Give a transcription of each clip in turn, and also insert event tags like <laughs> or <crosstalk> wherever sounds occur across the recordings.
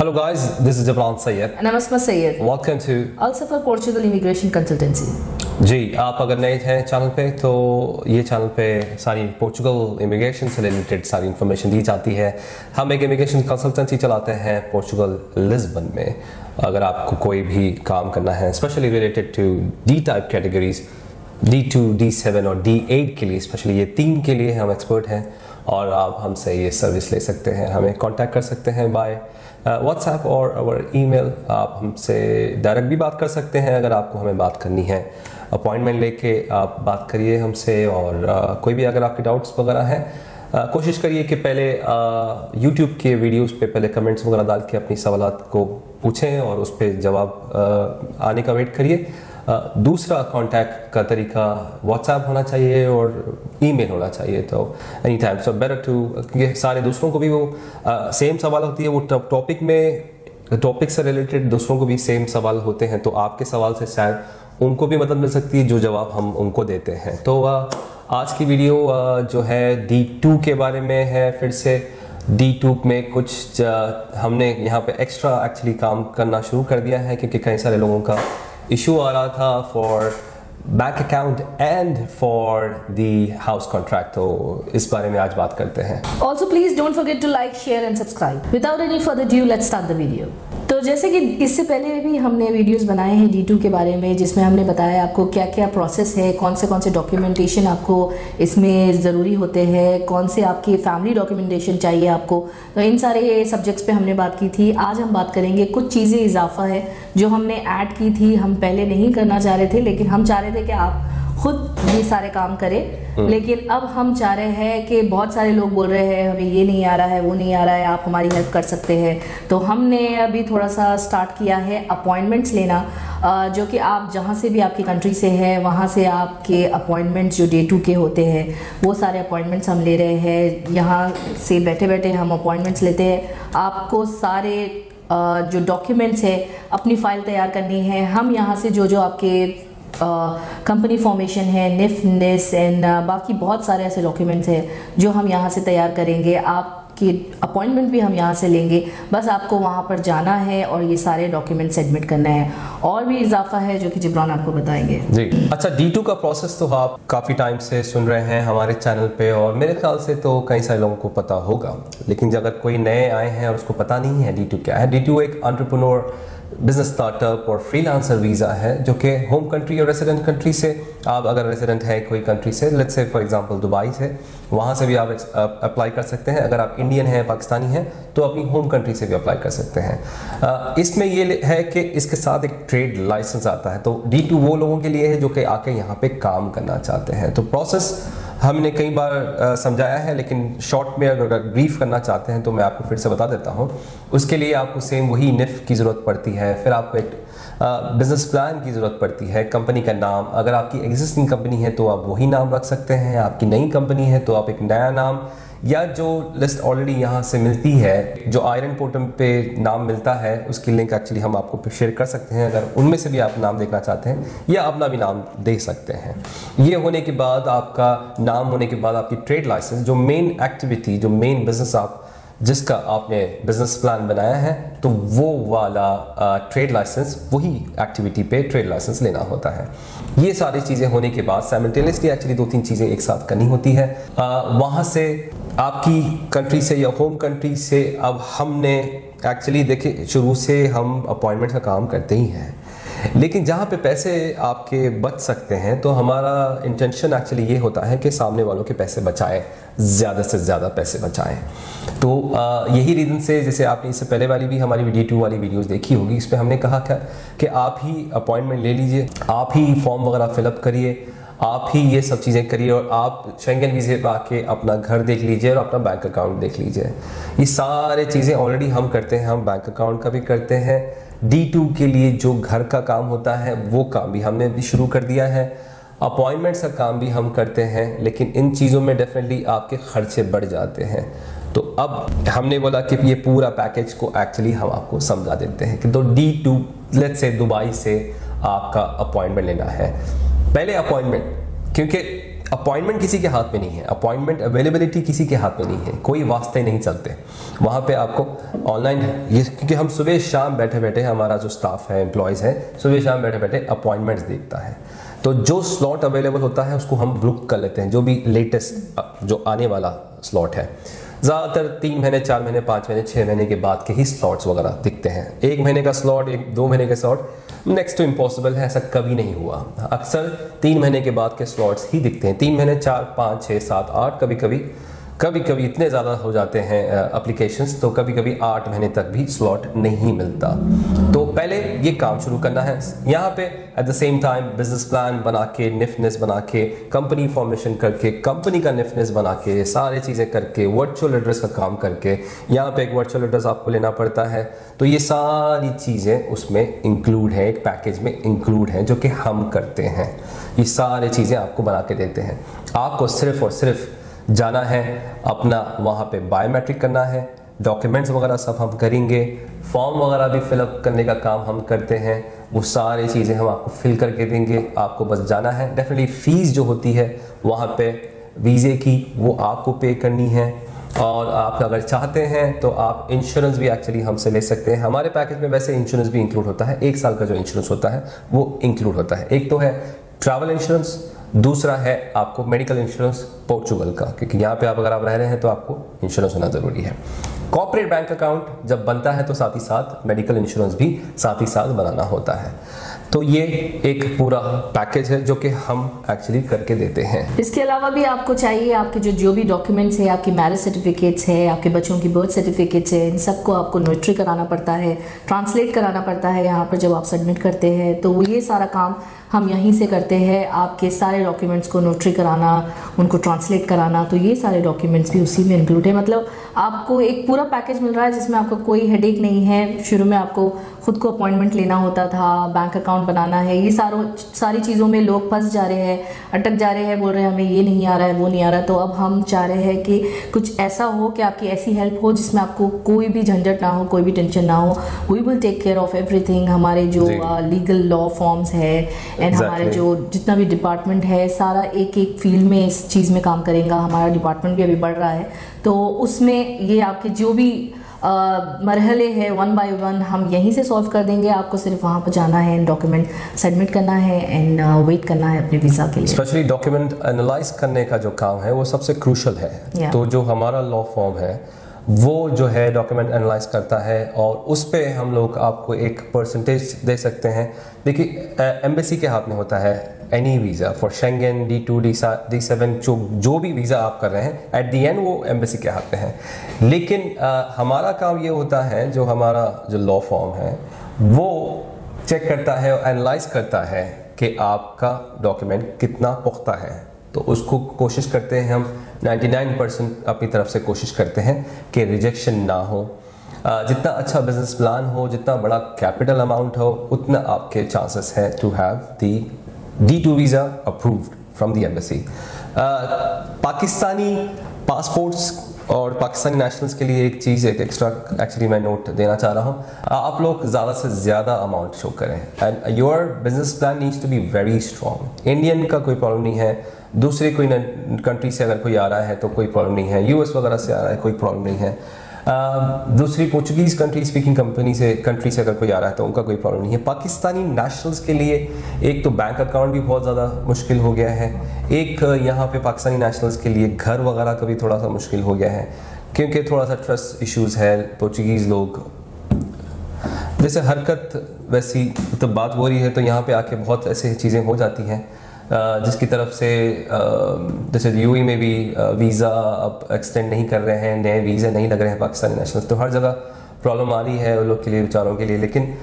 Hello guys, this is Jabran Sayyed. And I'm Asma Sayed, Welcome to also for Portugal Immigration Consultancy. जी आप अगर नए हैं channel पे तो ये चैनल पे सारी पोर्चुगल इमिग्रेशन से रिलेटेड सारी इन्फॉर्मेशन दी जाती है। हम एक इमिग्रेशन कंसल्टेंसी चलाते हैं पोर्चुगल लिस्बन में। अगर आपको कोई भी काम करना है specially related to D type categories D two D seven और डी एट के लिए स्पेशली ये तीन के लिए हम एक्सपर्ट हैं। और आप हमसे ये सर्विस ले सकते हैं हमें कांटेक्ट कर सकते हैं बाय व्हाट्सएप और अवर ईमेल आप हमसे डायरेक्ट भी बात कर सकते हैं अगर आपको हमें बात करनी है। अपॉइंटमेंट लेके आप बात करिए हमसे और uh, कोई भी अगर आपके डाउट्स वगैरह हैं uh, कोशिश करिए कि पहले यूट्यूब के वीडियोस पे पहले कमेंट्स वगैरह डाल के अपनी सवाल को पूछें और उस पर जवाब uh, आने का वेट करिए। दूसरा कांटेक्ट का तरीका व्हाट्सएप होना चाहिए और ईमेल होना चाहिए तो any time so better to क्योंकि सारे दूसरों को भी वो सेम सवाल होती है, वो टॉपिक में टॉपिक से रिलेटेड दूसरों को भी सेम सवाल होते हैं तो आपके सवाल से शायद उनको भी मदद मिल सकती है, जो जवाब हम उनको देते हैं. तो आज की वीडियो जो है डी टू के बारे में है, फिर से डी टू में कुछ हमने यहाँ पे एक्स्ट्रा एक्चुअली काम करना शुरू कर दिया है, क्योंकि कई सारे लोगों का इशू आ रहा था for bank account and for the house contract तो इस बारे में आज बात करते हैं Also, please don't forget to like, share, and subscribe. Without any further ado, let's start the video. तो जैसे कि इससे पहले भी हमने वीडियोस बनाए हैं डी के बारे में जिसमें हमने बताया आपको क्या क्या प्रोसेस है कौन से कौन से डॉक्यूमेंटेशन आपको इसमें ज़रूरी होते हैं कौन से आपकी फैमिली डॉक्यूमेंटेशन चाहिए आपको तो इन सारे सब्जेक्ट्स पे हमने बात की थी आज हम बात करेंगे कुछ चीज़ें इजाफा है जो हमने ऐड की थी हम पहले नहीं करना चाह रहे थे लेकिन हम चाह रहे थे कि आप खुद ये सारे काम करें। लेकिन अब हम चाह रहे हैं कि बहुत सारे लोग बोल रहे हैं हमें ये नहीं आ रहा है वो नहीं आ रहा है आप हमारी हेल्प कर सकते हैं। तो हमने अभी थोड़ा सा स्टार्ट किया है अपॉइंटमेंट्स लेना जो कि आप जहाँ से भी आपकी कंट्री से है वहाँ से आपके अपॉइंटमेंट्स जो डे टू के होते हैं वो सारे अपॉइंटमेंट्स हम ले रहे हैं। यहाँ से बैठे बैठे हम अपॉइंटमेंट्स लेते हैं। आपको सारे जो डॉक्यूमेंट्स है, अपनी फ़ाइल तैयार करनी है। हम यहाँ से जो जो आपके कंपनी फॉर्मेशन है निफ निस एंड बाकी बहुत सारे ऐसे डॉक्यूमेंट्स हैं, जो हम यहाँ से तैयार करेंगे। आपकी अपॉइंटमेंट भी हम यहाँ से लेंगे। बस आपको वहाँ पर जाना है और ये सारे डॉक्यूमेंट सबमिट करना है। और भी इजाफा है जो कि जिब्रान आपको बताएँगे। जी। अच्छा डी का प्रोसेस तो आप काफ़ी टाइम से सुन रहे हैं हमारे चैनल पे और मेरे ख्याल से तो कई सारे लोगों को पता होगा। लेकिन अगर कोई नए आए हैं और उसको पता नहीं है डी क्या है डी एक एंटरप्रेन्योर बिज़नेस स्टार्टअप और फ्रीलांसर वीज़ा है, जो कि होम कंट्री और रेसिडेंट कंट्री से आप अगर रेसिडेंट है कोई कंट्री से let's say for example Dubai से, वहाँ से भी आप अप्लाई कर सकते हैं। अगर आप इंडियन हैं पाकिस्तानी हैं तो अपनी होम कंट्री से भी अप्लाई कर सकते हैं। इसमें ये है कि इसके साथ एक ट्रेड लाइसेंस आता है। तो डी वो लोगों के लिए है जो कि आके यहाँ पे काम करना चाहते हैं। तो प्रोसेस हमने कई बार समझाया है, लेकिन शॉर्ट में अगर ब्रीफ करना चाहते हैं तो मैं आपको फिर से बता देता हूँ। उसके लिए आपको सेम वही निफ की ज़रूरत पड़ती है। फिर आपको एक बिज़नेस प्लान की ज़रूरत पड़ती है कंपनी का नाम। अगर आपकी एग्जिस्टिंग कंपनी है तो आप वही नाम रख सकते हैं। आपकी नई कंपनी है तो आप एक नया नाम। या जो लिस्ट ऑलरेडी यहाँ से मिलती है, जो आयरन पोर्टम पे नाम मिलता है, उसकी लिंक एक्चुअली हम आपको शेयर कर सकते हैं। अगर उनमें से भी आप नाम देखना चाहते हैं, या अपना भी नाम दे सकते हैं। ये होने के बाद आपका नाम होने के बाद आपकी ट्रेड लाइसेंस जो मेन एक्टिविटी जो मेन बिज़नेस आप जिसका आपने बिज़नेस प्लान बनाया है तो वो वाला ट्रेड लाइसेंस वही एक्टिविटी पे ट्रेड लाइसेंस लेना होता है। ये सारी चीज़ें होने के बाद साइमल्टेनियसली एक्चुअली दो तीन चीज़ें एक साथ करनी होती है। वहाँ से आपकी कंट्री से या होम कंट्री से अब हमने एक्चुअली देखे शुरू से हम अपॉइंटमेंट का काम करते ही हैं। लेकिन जहाँ पे पैसे आपके बच सकते हैं तो हमारा इंटेंशन एक्चुअली ये होता है कि सामने वालों के पैसे बचाएँ ज़्यादा से ज़्यादा पैसे बचाएँ। तो आ, यही रीज़न से जैसे आपने इससे पहले वाली भी हमारी वीडियो टू वाली वीडियोस देखी होगी इस पर हमने कहा क्या कि आप ही अपॉइंटमेंट ले लीजिए आप ही फॉर्म वगैरह फिलअप करिए आप ही ये सब चीज़ें करिए और आप शेंगन वीज़े पर आके अपना घर देख लीजिए और अपना बैंक अकाउंट देख लीजिए। ये सारे चीज़ें ऑलरेडी हम करते हैं हम बैंक अकाउंट का भी करते हैं डी टू के लिए जो घर का काम होता है, वो काम भी हमने भी शुरू कर दिया है। अपॉइंटमेंट्स का काम भी हम करते हैं, लेकिन इन चीज़ों में डेफिनेटली आपके खर्चे बढ़ जाते हैं। तो अब हमने बोला कि ये पूरा पैकेज को एक्चुअली हम आपको समझा देते हैं कि तो डी टू लेट से दुबई से आपका अपॉइंटमेंट लेना है। पहले अपॉइंटमेंट क्योंकि अपॉइंटमेंट किसी के हाथ में नहीं है। अपॉइंटमेंट अवेलेबिलिटी किसी के हाथ में नहीं है। कोई वास्ते नहीं चलते। वहाँ पे आपको ऑनलाइन ये क्योंकि हम सुबह शाम बैठे बैठे हमारा जो स्टाफ है एम्प्लॉयज़ है, सुबह शाम बैठे बैठे अपॉइंटमेंट्स देखता है। तो जो स्लॉट अवेलेबल होता है, उसको हम बुक कर लेते हैं। जो भी लेटेस्ट जो आने वाला स्लॉट है। ज़्यादातर तीन महीने, चार महीने, पाँच महीने छः महीने के बाद के ही स्लॉट्स वगैरह दिखते हैं। एक महीने का स्लॉट एक दो महीने का स्लॉट नेक्स्ट टू इम्पॉसिबल है, ऐसा कभी नहीं हुआ। अक्सर तीन महीने के बाद के स्लॉट्स ही दिखते हैं। तीन महीने, चार, पाँच छः सात, आठ कभी कभी कभी कभी इतने ज़्यादा हो जाते हैं अप्लीकेशन तो कभी कभी आठ महीने तक भी स्लॉट नहीं मिलता। पहले ये काम शुरू करना है। यहाँ पे at the same time business plan बना के निफनेस बना के कंपनी फॉर्मेशन करके कंपनी का निफनेस बना के, सारी चीज़ें करके वर्चुअल एड्रेस का काम करके, यहाँ पे एक वर्चुअल एड्रेस आपको लेना पड़ता है। तो ये सारी चीज़ें उसमें इंक्लूड है, एक पैकेज में इंक्लूड है, जो कि हम करते हैं। ये सारी चीज़ें आपको बना के देते हैं। आपको सिर्फ़ और सिर्फ़ जाना है, अपना वहाँ पे बायोमेट्रिक करना है डॉक्यूमेंट्स वगैरह सब हम करेंगे। फॉर्म वगैरह भी फिलअप करने का काम हम करते हैं। वो सारी चीज़ें हम आपको फिल करके देंगे। आपको बस जाना है। डेफिनेटली फ़ीस जो होती है, वहाँ पे वीज़े की वो आपको पे करनी है। और आप अगर चाहते हैं तो आप इंश्योरेंस भी एक्चुअली हमसे ले सकते हैं। हमारे पैकेज में वैसे इंश्योरेंस भी इंक्लूड होता है। एक साल का जो इंश्योरेंस होता है, वो इंक्लूड होता है। एक तो है ट्रैवल इंश्योरेंस दूसरा है आपको मेडिकल इंश्योरेंस पोर्चुगल का। क्योंकि यहाँ पे आप अगर आप रह रहे हैं तो आपको इंश्योरेंस होना ज़रूरी है। कॉपरेट बैंक अकाउंट जब बनता है तो साथ ही साथ मेडिकल इंश्योरेंस भी साथ ही साथ बनाना होता है। तो ये एक पूरा पैकेज है जो कि हम एक्चुअली करके देते हैं। इसके अलावा भी आपको चाहिए, आपके जो जो भी डॉक्यूमेंट्स है, आपकी मैरिज सर्टिफिकेट्स है, आपके बच्चों की बर्थ सर्टिफिकेट्स है, इन सबको आपको नोटरी कराना पड़ता है ट्रांसलेट कराना पड़ता है यहाँ पर जब आप सबमिट करते हैं तो ये सारा काम हम यहीं से करते हैं आपके सारे डॉक्यूमेंट्स को नोटरी कराना उनको ट्रांसलेट कराना तो ये सारे डॉक्यूमेंट्स भी उसी में इंक्लूड है। मतलब आपको एक पूरा पैकेज मिल रहा है जिसमें आपको कोई हेडेक नहीं है। शुरू में आपको खुद को अपॉइंटमेंट लेना होता था बैंक अकाउंट बनाना है ये सारों सारी चीज़ों में लोग फंस जा रहे हैं अटक जा रहे हैं बोल रहे हैं हमें ये नहीं आ रहा है वो नहीं आ रहा तो अब हम चाह रहे हैं कि कुछ ऐसा हो कि आपकी ऐसी हेल्प हो जिसमें आपको कोई भी झंझट ना हो कोई भी टेंशन ना हो। We will take care of everything हमारे जो लीगल लॉ फॉर्म्स है एंड exactly. हमारे जो जितना भी डिपार्टमेंट है सारा एक एक फ़ील्ड में इस चीज़ में काम करेगा। हमारा डिपार्टमेंट भी अभी बढ़ रहा है। तो उसमें ये आपके जो भी मरहले है वन बाय वन हम यहीं से सॉल्व कर देंगे। आपको सिर्फ़ वहाँ पर जाना है एंड डॉक्यूमेंट सबमिट करना है एंड वेट करना है अपने वीज़ा के लिए। स्पेशली डॉक्यूमेंट एनालाइज करने का जो काम है वो सबसे क्रूशल है। Yeah. तो जो हमारा लॉ फॉर्म है वो जो है डॉक्यूमेंट एनालाइज करता है और उस पर हम लोग आपको एक परसेंटेज दे सकते हैं। देखिए एम्बेसी के हाथ में होता है any visa for Schengen D two D सा डी सेवन जो जो भी वीज़ा आप कर रहे हैं एट दी एंड वो एम्बेसी के हाथ में है। लेकिन आ, हमारा काम ये होता है जो हमारा जो लॉ फॉर्म है वो चेक करता है और एनालाइज करता है कि आपका डॉक्यूमेंट कितना पुख्ता है। तो उसको कोशिश करते हैं हम 99 परसेंट अपनी तरफ़ से कोशिश करते हैं कि रिजेक्शन ना हो। जितना अच्छा बिज़नेस प्लान हो, जितना बड़ा कैपिटल अमाउंट हो, उतना आपके चांसेस है to have the D two visa approved from the embassy Pakistani passports और पाकिस्तानी नेशनल्स के लिए एक चीज़, एक एक्स्ट्रा एक्चुअली मैं नोट देना चाह रहा हूँ। आप लोग ज़्यादा से ज़्यादा अमाउंट शो करें। And your business plan needs to be very strong Indian का कोई प्रॉब्लम नहीं है। दूसरे कोई कंट्री से अगर कोई आ रहा है तो कोई प्रॉब्लम नहीं है। यूएस वगैरह से आ रहा है, कोई प्रॉब्लम नहीं है। दूसरी पोर्चुगीज़ कंट्री स्पीकिंग कंपनी से कंट्री से अगर कोई आ रहा है तो उनका कोई प्रॉब्लम नहीं है। पाकिस्तानी नेशनल्स के लिए एक तो बैंक अकाउंट भी बहुत ज़्यादा मुश्किल हो गया है। एक, यहाँ पे पाकिस्तानी नेशनल्स के लिए घर वगैरह का भी थोड़ा सा मुश्किल हो गया है। क्योंकि थोड़ा सा ट्रस्ट इश्यूज़ है पोर्चुगीज़ लोग। जैसे हरकत वैसी तो बात हो रही है तो यहाँ पे आके बहुत ऐसी चीज़ें हो जाती हैं। जिसकी तरफ़ से जैसे यूई में भी वीज़ा अब एक्सटेंड नहीं कर रहे हैं, नए वीज़े नहीं लग रहे हैं पाकिस्तानी नेशनल तो हर जगह प्रॉब्लम आ रही है उन लोग के लिए, बेचारों के लिए, लेकिन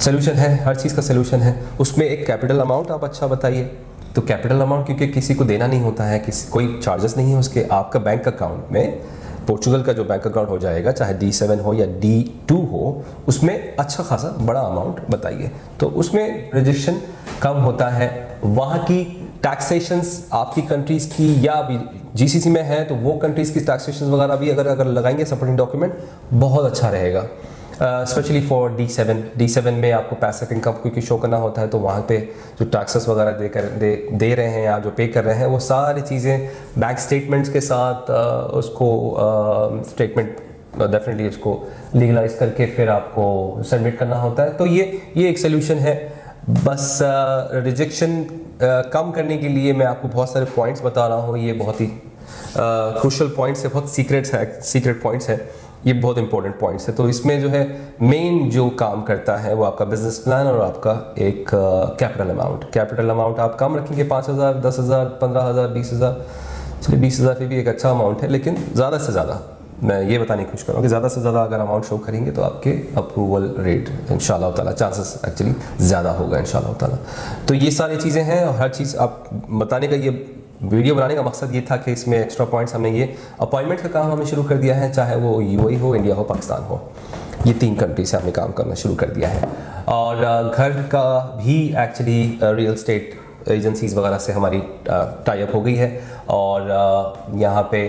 सोल्यूशन है, हर चीज़ का सोल्यूशन है। उसमें एक कैपिटल अमाउंट आप अच्छा बताइए। तो कैपिटल अमाउंट क्योंकि किसी को देना नहीं होता है, किसी, कोई चार्जेस नहीं है उसके, आपका बैंक अकाउंट में पोर्चुगल का जो बैंक अकाउंट हो जाएगा, चाहे डी सेवन हो या डी टू हो, उसमें अच्छा खासा बड़ा अमाउंट बताइए। तो उसमें रजिस्ट्रेशन कम होता है वहाँ की टैक्सेशंस आपकी कंट्रीज़ की या अभी जीसीसी में है तो वो कंट्रीज़ की टैक्सेशन वगैरह भी अगर अगर लगाएँगे सपोर्टिंग डॉक्यूमेंट बहुत अच्छा रहेगा। Specially for D seven D seven में आपको पैसिव इनकम क्योंकि शो करना होता है तो वहाँ पे जो टैक्सेस वगैरह दे कर दे दे रहे हैं या जो पे कर रहे हैं वो सारी चीज़ें बैंक स्टेटमेंट्स के साथ uh, उसको स्टेटमेंट डेफिनेटली उसको लीगलाइज करके फिर आपको सबमिट करना होता है। तो ये ये एक सोल्यूशन है। बस रिजेक्शन कम करने के लिए मैं आपको बहुत सारे पॉइंट्स बता रहा हूँ। ये बहुत ही क्रूशल पॉइंट्स है, बहुत सीक्रेट्स है सीक्रेट पॉइंट्स है। ये बहुत इंपॉर्टेंट पॉइंट्स है। तो इसमें जो है मेन जो काम करता है, वो आपका बिज़नेस प्लान और आपका एक कैपिटल अमाउंट कैपिटल अमाउंट आप कम रखेंगे पाँच हज़ार, दस हज़ार, पंद्रह हज़ार, बीस हज़ार। चलिए बीस हज़ार फिर भी एक अच्छा अमाउंट है, लेकिन ज़्यादा से ज़्यादा। मैं ये बताने की कोशिश करूँगा कि ज़्यादा से ज़्यादा अगर अमाउंट शो करेंगे तो आपके अप्रूवल रेट इन ताला चांसेस एक्चुअली ज़्यादा होगा इन ताला। तो ये सारी चीज़ें हैं और हर चीज़ आप बताने का ये वीडियो बनाने का मकसद ये था कि इसमें एक्स्ट्रा पॉइंट्स हमने ये अपॉइंटमेंट का काम हमने शुरू कर दिया है, चाहे वो यू हो इंडिया हो पाकिस्तान हो। ये तीन कंट्री से हमने काम करना शुरू कर दिया है। और घर का भी एक्चुअली रियल स्टेट एजेंसीज वगैरह से हमारी टाइप हो गई है। और यहाँ पे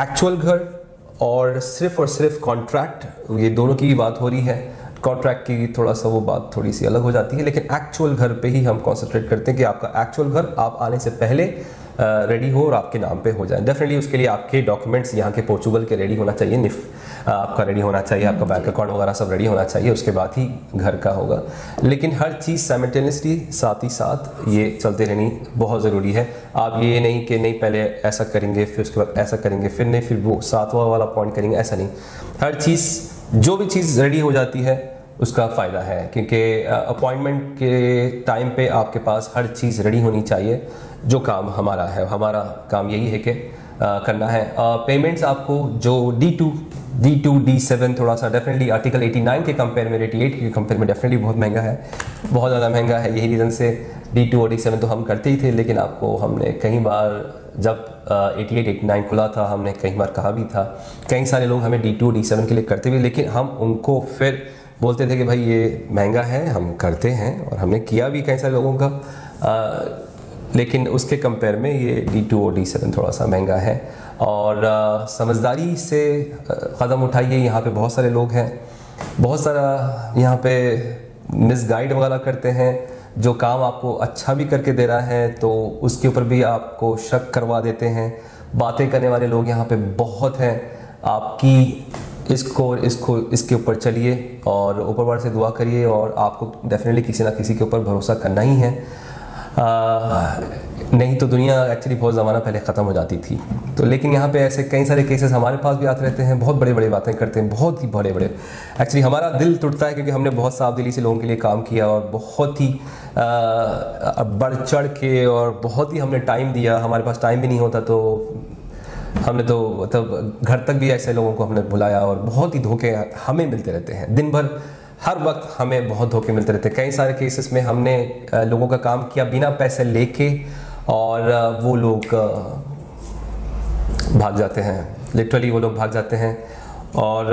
एक्चुअल घर और सिर्फ़ और सिर्फ़ कॉन्ट्रैक्ट ये दोनों की बात हो रही है। कॉन्ट्रैक्ट की थोड़ा सा वो बात थोड़ी सी अलग हो जाती है, लेकिन एक्चुअल घर पे ही हम कॉन्सेंट्रेट करते हैं कि आपका एक्चुअल घर आप आने से पहले रेडी हो और आपके नाम पे हो जाए। डेफिनेटली उसके लिए आपके डॉक्यूमेंट्स यहाँ के पोर्चुगल के रेडी होना चाहिए। निफ आपका रेडी होना चाहिए, आपका बैंक अकाउंट वगैरह सब रेडी होना चाहिए, उसके बाद ही घर का होगा। लेकिन हर चीज़ साइमल्टेनियसली साथ ही साथ ये चलते रहनी बहुत ज़रूरी है। आप ये नहीं कि नहीं, पहले ऐसा करेंगे, फिर उसके बाद ऐसा करेंगे, फिर नहीं, फिर वो सातवां वाला पॉइंट करेंगे, ऐसा नहीं। हर चीज़, जो भी चीज़ रेडी हो जाती है, उसका फ़ायदा है। क्योंकि अपॉइंटमेंट के टाइम पे आपके पास हर चीज़ रेडी होनी चाहिए। जो काम हमारा है, हमारा काम यही है कि करना है। पेमेंट्स आपको जो D two D two D seven थोड़ा सा डेफिनेटली आर्टिकल 89 के कंपेयर में एटी एट के कंपेयर में डेफिनेटली बहुत महँगा है। बहुत ज़्यादा महँगा है, यही रीज़न से डी टू और डी सेवन तो हम करते ही थे, लेकिन आपको हमने कई बार जब एटी एट एटी नाइन खुला था, हमने कई बार कहा भी था। कई सारे लोग हमें डी टू डी सेवन के लिए करते भी, लेकिन हम उनको फिर बोलते थे कि भाई ये महँगा है, हम करते हैं, और हमने किया भी कई सारे लोगों का। लेकिन उसके कंपेयर में ये डी टू और डी सेवन थोड़ा सा महँगा है। और आ, समझदारी से कदम उठाइए। यहाँ पे बहुत सारे लोग हैं। बहुत सारा यहाँ पे मिसगाइड वगैरह करते हैं। जो काम आपको अच्छा भी करके दे रहा है तो उसके ऊपर भी आपको शक करवा देते हैं। बातें करने वाले लोग यहाँ पे बहुत हैं। आपकी इसको इसको इसके ऊपर चलिए और ऊपर वाले से दुआ करिए और आपको डेफिनेटली किसी ना किसी के ऊपर भरोसा करना ही है। नहीं तो दुनिया एक्चुअली बहुत ज़माना पहले ख़त्म हो जाती थी। तो लेकिन यहाँ पे ऐसे कई सारे केसेस हमारे पास भी आते रहते हैं, बहुत बड़े बड़े बातें करते हैं, बहुत ही बड़े बड़े एक्चुअली हमारा दिल टूटता है क्योंकि हमने बहुत साफ़ दिली से लोगों के लिए काम किया और बहुत ही बढ़ चढ़ के और बहुत ही हमने टाइम दिया। हमारे पास टाइम भी नहीं होता तो हमने तो मतलब घर तक भी ऐसे लोगों को हमने बुलाया और बहुत ही धोखे हमें मिलते रहते हैं। दिन भर हर वक्त हमें बहुत धोखे मिलते रहते हैं। कई सारे केसेस में हमने लोगों का काम किया बिना पैसे लेके और वो लोग भाग जाते हैं। लिटरली वो लोग भाग जाते हैं और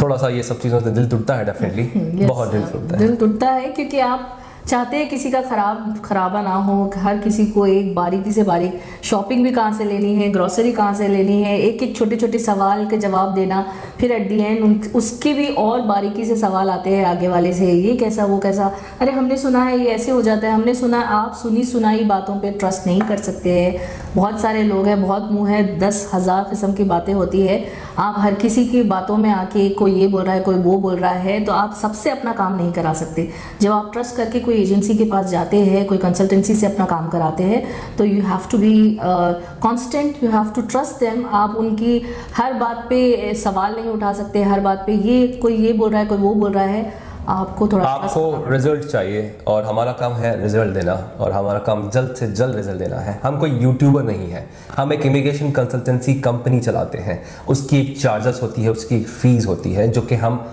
थोड़ा सा ये सब चीज़ों से दिल टूटता है डेफिनेटली <laughs> बहुत दिल टूटता है। दिल टूटता है क्योंकि आप चाहते हैं किसी का खराब, खराबा ना हो, हर किसी को एक बारीकी से बारीक शॉपिंग भी कहाँ से लेनी है ग्रॉसरी कहाँ से लेनी है एक एक छोटे छोटे सवाल के जवाब देना, फिर एट दी एंड उसके भी और बारीकी से सवाल आते हैं आगे वाले से, ये कैसा, वो कैसा? अरे हमने सुना है, ये ऐसे हो जाता है, हमने सुना, आप सुनी सुनाई बातों पर ट्रस्ट नहीं कर सकते हैं। बहुत सारे लोग हैं, बहुत मुँह है, दस हज़ार किस्म की बातें होती है। आप हर किसी की बातों में आके कोई ये बोल रहा है, कोई वो बोल रहा है तो आप सबसे अपना काम नहीं करा सकते। जब आप ट्रस्ट करके कोई एजेंसी के पास जाते हैं, कोई कंसल्टेंसी से अपना काम कराते हैं तो you have to be constant you have to trust them आप उनकी हर बात पे सवाल नहीं उठा सकते, हर बात पे ये कोई ये बोल रहा है, कोई वो बोल रहा है। आपको थोड़ा आपको रिज़ल्ट चाहिए और हमारा काम है रिज़ल्ट देना और हमारा काम जल्द से जल्द रिज़ल्ट देना है। हम कोई यूट्यूबर नहीं है। हम एक इमिग्रेशन कंसल्टेंसी कंपनी चलाते हैं। उसकी एक चार्जेस होती है, उसकी एक फ़ीस होती है, जो कि हम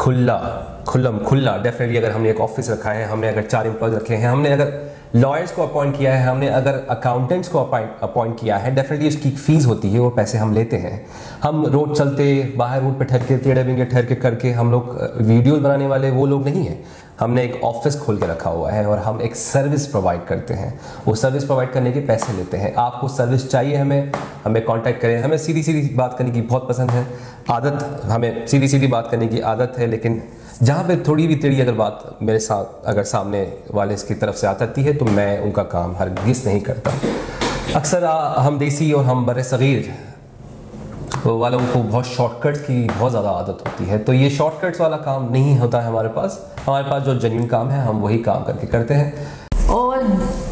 खुला खुल्लम खुला डेफिनेटली अगर हमने एक ऑफ़िस रखा है, हमने अगर चार एम्प्लॉयज़ रखे हैं, हमने अगर लॉयर्स को अपॉइंट किया है, हमने अगर अकाउंटेंट्स को अपॉइंट किया है डेफिनेटली उसकी फ़ीस होती है, वो पैसे हम लेते हैं। हम रोड चलते, बाहर रोड पे ठहर के टेढ़े बिंगे ठहर के करके हम लोग वीडियोज़ बनाने वाले वो लोग नहीं हैं। हमने एक ऑफ़िस खोल के रखा हुआ है और हम एक सर्विस प्रोवाइड करते हैं। वो सर्विस प्रोवाइड करने के पैसे लेते हैं। आपको सर्विस चाहिए हमें हमें कांटेक्ट करें। हमें सीधी सीधी बात करने की बहुत पसंद है। आदत, हमें सीधी सीधी बात करने की आदत है, लेकिन जहाँ पे थोड़ी भी टेढ़ी अगर बात मेरे साथ अगर सामने वाले की तरफ़ से आती है तो मैं उनका काम हर नहीं करता। अक्सर हम देसी और हम बर सग़ीर वालों को बहुत शॉर्टकट्स की बहुत ज़्यादा आदत होती है। तो ये शॉर्टकट्स वाला काम नहीं होता है हमारे पास। हमारे पास जो जन्यून काम है, हम वही काम करके करते हैं। और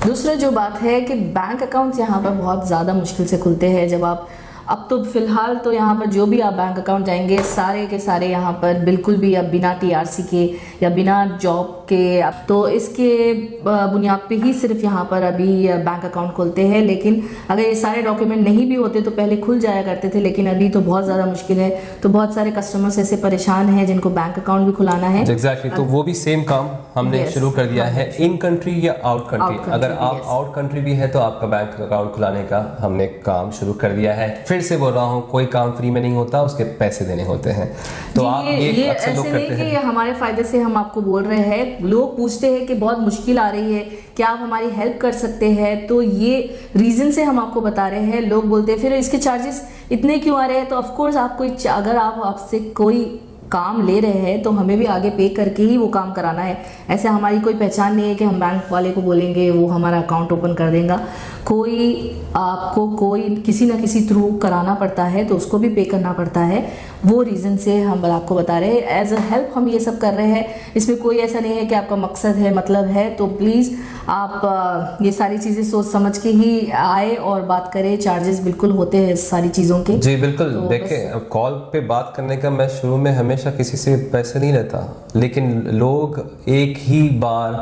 दूसरा जो बात है कि बैंक अकाउंट्स यहाँ पर बहुत ज़्यादा मुश्किल से खुलते हैं। जब आप अब तो फ़िलहाल तो यहाँ पर जो भी आप बैंक अकाउंट जाएँगे सारे के सारे यहाँ पर बिल्कुल भी अब बिना टीआरसी के या बिना जॉब के अब तो इसके बुनियाद पे ही सिर्फ़ यहाँ पर अभी बैंक अकाउंट खोलते हैं। लेकिन अगर ये सारे डॉक्यूमेंट नहीं भी होते तो पहले खुल जाया करते थे लेकिन अभी तो बहुत ज़्यादा मुश्किल है। तो बहुत सारे कस्टमर्स ऐसे परेशान हैं जिनको बैंक अकाउंट भी खुलाना है। एग्जैक्टली तो वो भी सेम काम हमने शुरू कर दिया है इन कंट्री या आउट कंट्री अगर आप आउट कंट्री भी है तो आपका बैंक अकाउंट खुलाने का हमने काम शुरू कर दिया है। फिर से बोल रहा हूँ कोई काम फ्री में नहीं होता उसके पैसे देने होते हैं। तो आप ये, ये अक्सर लोग करते हैं। कि हमारे फ़ायदे से हम आपको बोल रहे हैं। लोग पूछते हैं कि बहुत मुश्किल आ रही है क्या आप हमारी हेल्प कर सकते हैं? तो ये रीज़न से हम आपको बता रहे हैं। लोग बोलते हैं फिर इसके चार्जेस इतने क्यों आ रहे हैं? तो ऑफकोर्स आप कोई अगर आप आपसे कोई काम ले रहे हैं तो हमें भी आगे पे करके ही वो काम कराना है। ऐसे हमारी कोई पहचान नहीं है कि हम बैंक वाले को बोलेंगे, वो हमारा अकाउंट ओपन कर देगा। कोई आपको कोई किसी ना किसी थ्रू कराना पड़ता है तो उसको भी पे करना पड़ता है। वो रीज़न से हम आपको बता रहे हैं। एज अ हेल्प हम ये सब कर रहे हैं। इसमें कोई ऐसा नहीं है कि आपका मकसद है मतलब है। तो प्लीज़ आप ये सारी चीज़ें सोच समझ के ही आए और बात करें। चार्जेस बिल्कुल होते हैं सारी चीज़ों के। जी बिल्कुल। तो देखें कॉल पे बात करने का मैं शुरू में हमेशा किसी से पैसे नहीं लेता। लेकिन लोग एक ही बार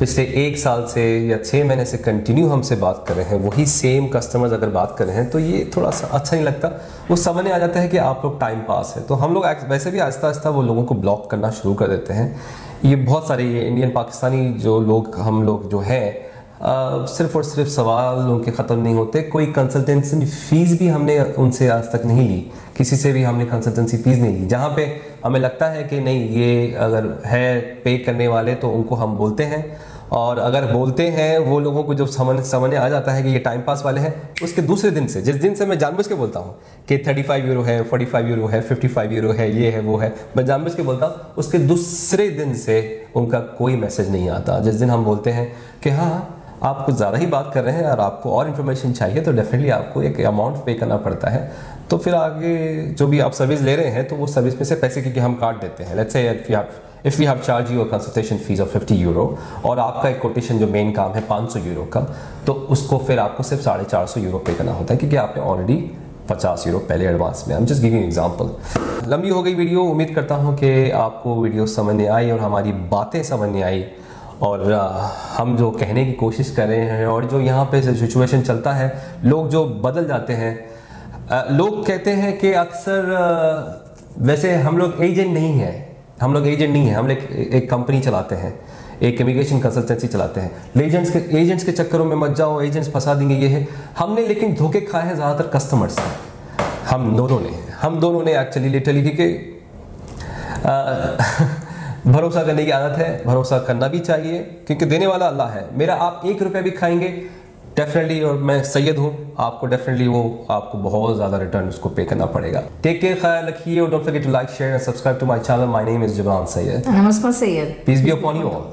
पिछले एक साल से या छः महीने से कंटिन्यू हमसे बात कर रहे हैं, वही सेम कस्टमर्स अगर बात कर रहे हैं तो ये थोड़ा सा अच्छा नहीं लगता। वो समझ में आ जाता है कि आप लोग टाइम पास है। तो हम लोग वैसे भी आहिस्ता आहिस्ता वो लोगों को ब्लॉक करना शुरू कर देते हैं। ये बहुत सारे ये इंडियन पाकिस्तानी जो लोग, हम लोग जो हैं सिर्फ़ और सिर्फ़ सवाल उनके ख़त्म नहीं होते। कोई कंसल्टेंसी फ़ीस भी हमने उनसे आज तक नहीं ली। किसी से भी हमने कंसल्टेंसी फ़ीस नहीं ली। जहाँ पे हमें लगता है कि नहीं, ये अगर है पे करने वाले तो उनको हम बोलते हैं। और अगर बोलते हैं, वो लोगों को जब समझ समझ आ जाता है कि ये टाइम पास वाले हैं, उसके दूसरे दिन से, जिस दिन से मैं जानबूझ के बोलता हूँ कि 35 यूरो है 45 यूरो है 55 यूरो है, ये है, वो है, मैं जानबूझ के बोलता हूँ, उसके दूसरे दिन से उनका कोई मैसेज नहीं आता। जिस दिन हम बोलते हैं कि हाँ आप कुछ ज़्यादा ही बात कर रहे हैं और आपको और इन्फॉर्मेशन चाहिए तो डेफिनेटली आपको एक अमाउंट पे करना पड़ता है। तो फिर आगे जो भी आप सर्विस ले रहे हैं तो वो सर्विस में से पैसे क्योंकि हम काट देते हैं। Let's say if you have charge you consultation fees of 50 euro और आपका एक कोटेशन जो मेन काम है 500 यूरो का तो उसको फिर आपको सिर्फ़ साढ़े चार सौ यूरो पे करना होता है क्योंकि आपने ऑलरेडी पचास यूरो पहले एडवांस में। हम जस्ट गिविंग एग्जांपल लंबी हो गई वीडियो उम्मीद करता हूँ कि आपको वीडियो समझ में आई और हमारी बातें समझ में आई और हम जो कहने की कोशिश कर रहे हैं और जो यहाँ पे सिचुएशन चलता है, लोग जो बदल जाते हैं लोग कहते हैं कि अक्सर वैसे हम लोग एजेंट नहीं हैं। हम लोग एजेंट नहीं है। हम लोग एक कंपनी चलाते हैं। एक इमिग्रेशन कंसल्टेंसी चलाते हैं। एजेंट्स के एजेंट्स के चक्करों में मत जाओ। एजेंट्स फंसा देंगे। ये है, हमने लेकिन धोखे खाए हैं ज़्यादातर कस्टमर्स से। हम दोनों ने, हम दोनों ने एक्चुअली लिटरली क्योंकि भरोसा करने की आदत है। भरोसा करना भी चाहिए, क्योंकि देने वाला अल्लाह है। मेरा आप एक रुपया भी खाएँगे डेफिनेटली और मैं सैयद हूँ। आपको डेफिनेटली वो आपको बहुत ज़्यादा रिटर्न उसको पे करना पड़ेगा। टेक केयर ख्याल रखिए और don't forget to like share and subscribe to my channel my name is Zuban Syed नमस्कार Syed. Peace be upon you all